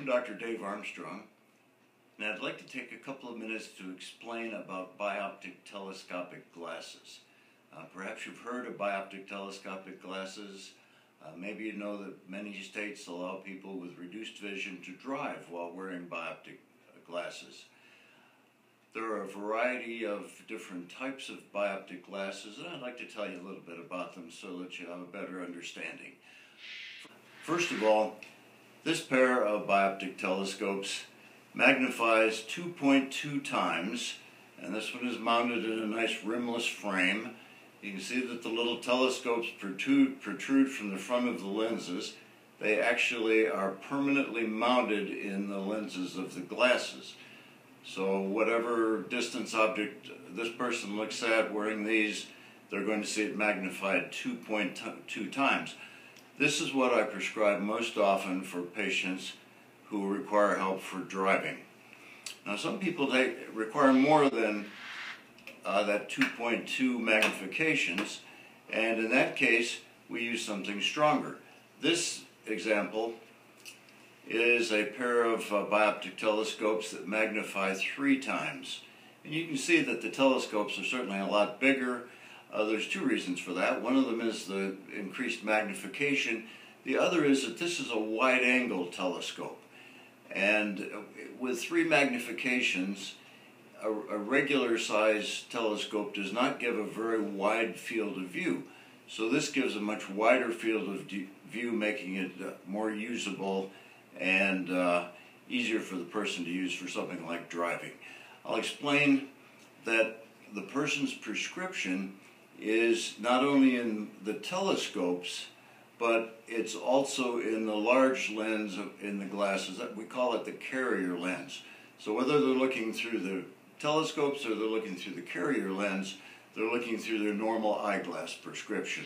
I'm Dr. Dave Armstrong, and I'd like to take a couple of minutes to explain about bioptic telescopic glasses. Uh, perhaps you've heard of bioptic telescopic glasses. Uh, maybe you know that many states allow people with reduced vision to drive while wearing bioptic glasses. There are a variety of different types of bioptic glasses, and I'd like to tell you a little bit about them so that you have a better understanding. First of all, this pair of bioptic telescopes magnifies 2.2 times, and this one is mounted in a nice rimless frame. You can see that the little telescopes protrude, protrude from the front of the lenses. They actually are permanently mounted in the lenses of the glasses. So whatever distance object this person looks at wearing these, they're going to see it magnified 2.2 times. This is what I prescribe most often for patients who require help for driving. Now some people they require more than uh, that 2.2 magnifications and in that case we use something stronger. This example is a pair of uh, bioptic telescopes that magnify three times. And you can see that the telescopes are certainly a lot bigger uh, there's two reasons for that. One of them is the increased magnification. The other is that this is a wide angle telescope. And uh, with three magnifications, a, a regular size telescope does not give a very wide field of view. So this gives a much wider field of view, making it uh, more usable and uh, easier for the person to use for something like driving. I'll explain that the person's prescription is not only in the telescopes, but it's also in the large lens of, in the glasses. That we call it the carrier lens. So whether they're looking through the telescopes or they're looking through the carrier lens, they're looking through their normal eyeglass prescription.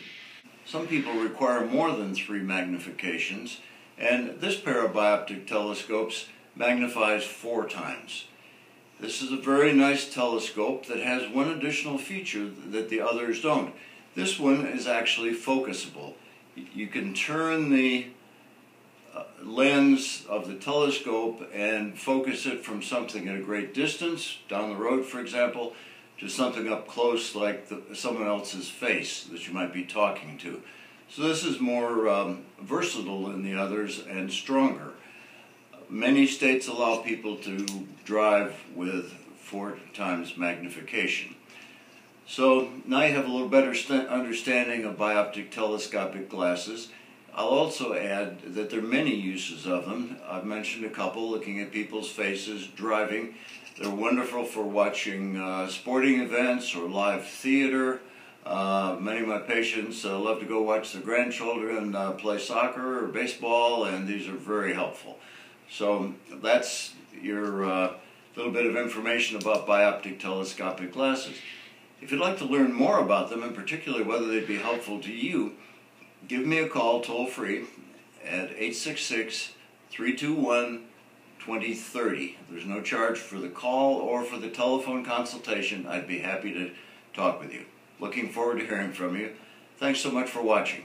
Some people require more than three magnifications, and this pair of bioptic telescopes magnifies four times. This is a very nice telescope that has one additional feature that the others don't. This one is actually focusable. You can turn the uh, lens of the telescope and focus it from something at a great distance, down the road for example, to something up close like the, someone else's face that you might be talking to. So this is more um, versatile than the others and stronger many states allow people to drive with four times magnification. So now you have a little better understanding of bioptic telescopic glasses. I'll also add that there are many uses of them. I've mentioned a couple, looking at people's faces, driving. They're wonderful for watching uh, sporting events or live theater. Uh, many of my patients uh, love to go watch their grandchildren uh, play soccer or baseball, and these are very helpful. So that's your uh, little bit of information about bioptic telescopic glasses. If you'd like to learn more about them, and particularly whether they'd be helpful to you, give me a call toll free at 866 321 2030. There's no charge for the call or for the telephone consultation. I'd be happy to talk with you. Looking forward to hearing from you. Thanks so much for watching.